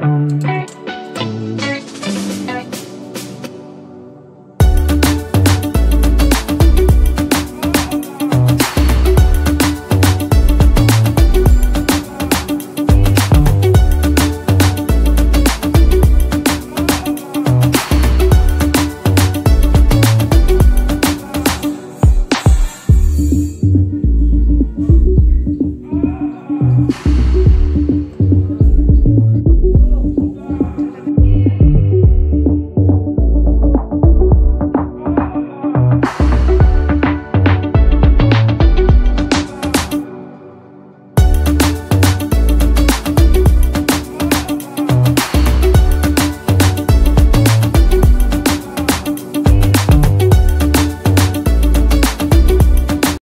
Mm-hmm.